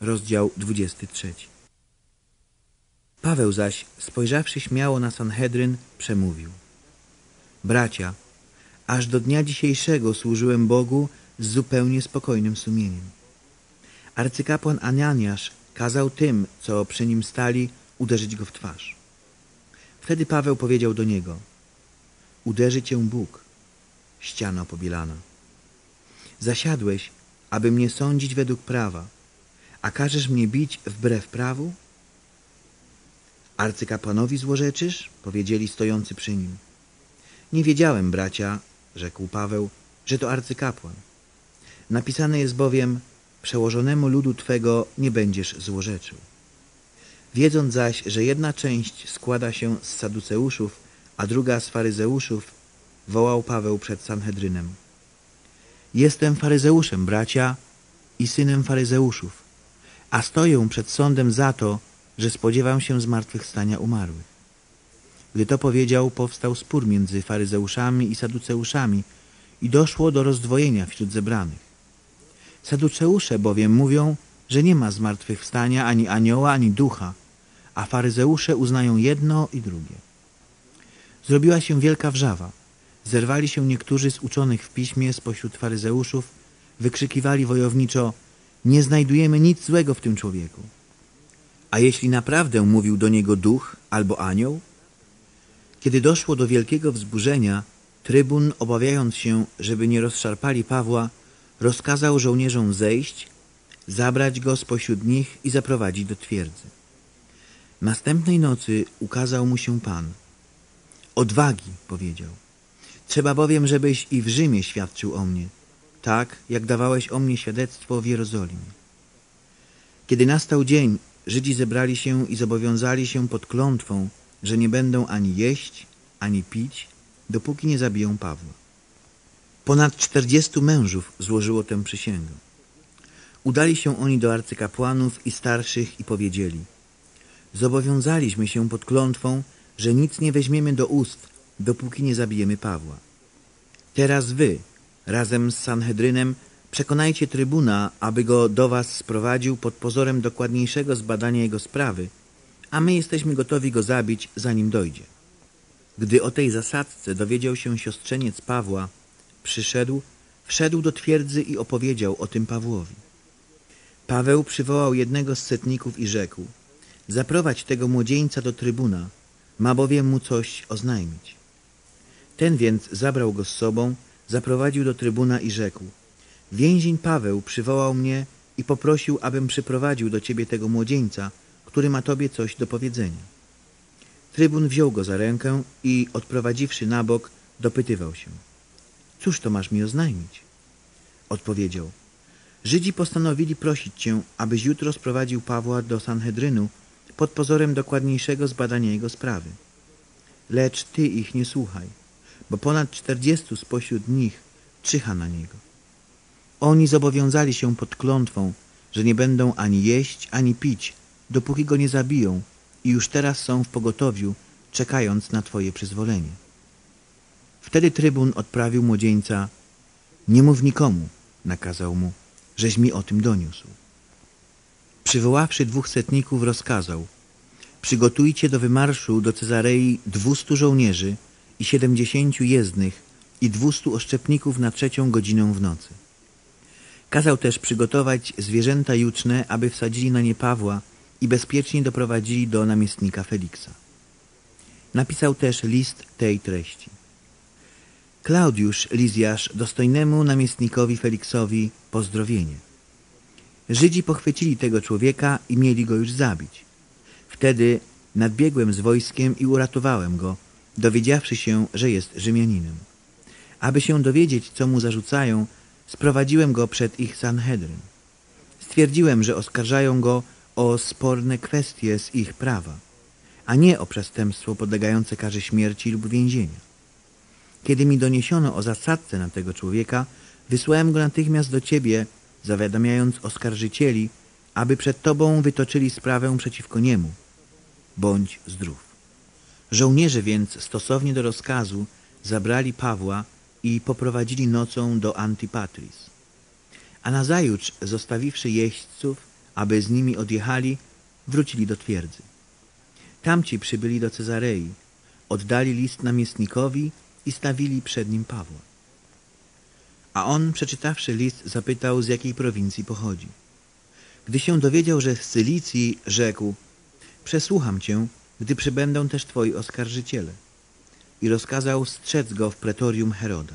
Rozdział 23 Paweł zaś, spojrzawszy śmiało na Sanhedryn, przemówił. Bracia, aż do dnia dzisiejszego służyłem Bogu z zupełnie spokojnym sumieniem. Arcykapłan Ananiasz kazał tym, co przy nim stali, uderzyć go w twarz. Wtedy Paweł powiedział do niego, uderzy cię Bóg, ściana pobielana. Zasiadłeś, aby mnie sądzić według prawa, a każesz mnie bić wbrew prawu? Arcykapłanowi złorzeczysz? Powiedzieli stojący przy nim. Nie wiedziałem, bracia, rzekł Paweł, że to arcykapłan. Napisane jest bowiem, przełożonemu ludu Twego nie będziesz złorzeczył. Wiedząc zaś, że jedna część składa się z saduceuszów, a druga z faryzeuszów, wołał Paweł przed Sanhedrynem. Jestem faryzeuszem, bracia, i synem faryzeuszów, a stoję przed sądem za to, że spodziewam się zmartwychwstania umarłych. Gdy to powiedział, powstał spór między faryzeuszami i saduceuszami i doszło do rozdwojenia wśród zebranych. Saduceusze bowiem mówią, że nie ma zmartwychwstania ani anioła, ani ducha, a faryzeusze uznają jedno i drugie. Zrobiła się wielka wrzawa. Zerwali się niektórzy z uczonych w piśmie spośród faryzeuszów, wykrzykiwali wojowniczo nie znajdujemy nic złego w tym człowieku. A jeśli naprawdę mówił do niego duch albo anioł? Kiedy doszło do wielkiego wzburzenia, trybun, obawiając się, żeby nie rozszarpali Pawła, rozkazał żołnierzom zejść, zabrać go spośród nich i zaprowadzić do twierdzy. Następnej nocy ukazał mu się Pan. Odwagi, powiedział. Trzeba bowiem, żebyś i w Rzymie świadczył o mnie, tak jak dawałeś o mnie świadectwo w Jerozolimie. Kiedy nastał dzień, Żydzi zebrali się i zobowiązali się pod klątwą, że nie będą ani jeść, ani pić, dopóki nie zabiją Pawła. Ponad czterdziestu mężów złożyło tę przysięgę. Udali się oni do arcykapłanów i starszych i powiedzieli Zobowiązaliśmy się pod klątwą, że nic nie weźmiemy do ust, dopóki nie zabijemy Pawła. Teraz wy, razem z Sanhedrynem, przekonajcie trybuna, aby go do was sprowadził pod pozorem dokładniejszego zbadania jego sprawy, a my jesteśmy gotowi go zabić, zanim dojdzie. Gdy o tej zasadzce dowiedział się siostrzeniec Pawła, przyszedł, wszedł do twierdzy i opowiedział o tym Pawłowi. Paweł przywołał jednego z setników i rzekł Zaprowadź tego młodzieńca do trybuna, ma bowiem mu coś oznajmić. Ten więc zabrał go z sobą, zaprowadził do trybuna i rzekł Więzień Paweł przywołał mnie i poprosił, abym przyprowadził do ciebie tego młodzieńca, który ma tobie coś do powiedzenia. Trybun wziął go za rękę i, odprowadziwszy na bok, dopytywał się. Cóż to masz mi oznajmić? Odpowiedział. Żydzi postanowili prosić cię, abyś jutro sprowadził Pawła do Sanhedrynu pod pozorem dokładniejszego zbadania jego sprawy. Lecz ty ich nie słuchaj, bo ponad czterdziestu spośród nich czyha na niego. Oni zobowiązali się pod klątwą, że nie będą ani jeść, ani pić, dopóki go nie zabiją i już teraz są w pogotowiu, czekając na Twoje przyzwolenie. Wtedy trybun odprawił młodzieńca. Nie mów nikomu, nakazał mu, żeś mi o tym doniósł. Przywoławszy dwóch setników, rozkazał. Przygotujcie do wymarszu do Cezarei dwustu żołnierzy i siedemdziesięciu jezdnych i dwustu oszczepników na trzecią godzinę w nocy. Kazał też przygotować zwierzęta juczne, aby wsadzili na nie Pawła i bezpiecznie doprowadzili do namiestnika Feliksa. Napisał też list tej treści. Klaudiusz Lizjasz dostojnemu namiestnikowi Feliksowi pozdrowienie. Żydzi pochwycili tego człowieka i mieli go już zabić. Wtedy nadbiegłem z wojskiem i uratowałem go, dowiedziawszy się, że jest Rzymianinem. Aby się dowiedzieć, co mu zarzucają, sprowadziłem go przed ich Sanhedryn. Stwierdziłem, że oskarżają go o sporne kwestie z ich prawa, a nie o przestępstwo podlegające karze śmierci lub więzienia. Kiedy mi doniesiono o zasadce na tego człowieka, wysłałem go natychmiast do ciebie, zawiadamiając oskarżycieli, aby przed tobą wytoczyli sprawę przeciwko niemu. Bądź zdrów. Żołnierze więc stosownie do rozkazu zabrali Pawła i poprowadzili nocą do Antipatris. A nazajutrz, zostawiwszy jeźdźców, aby z nimi odjechali, wrócili do twierdzy. Tamci przybyli do Cezarei, oddali list namiestnikowi i stawili przed nim Pawła. A on, przeczytawszy list, zapytał, z jakiej prowincji pochodzi. Gdy się dowiedział, że z Cylicji, rzekł, przesłucham cię, gdy przybędą też twoi oskarżyciele. I rozkazał strzec go w pretorium Heroda.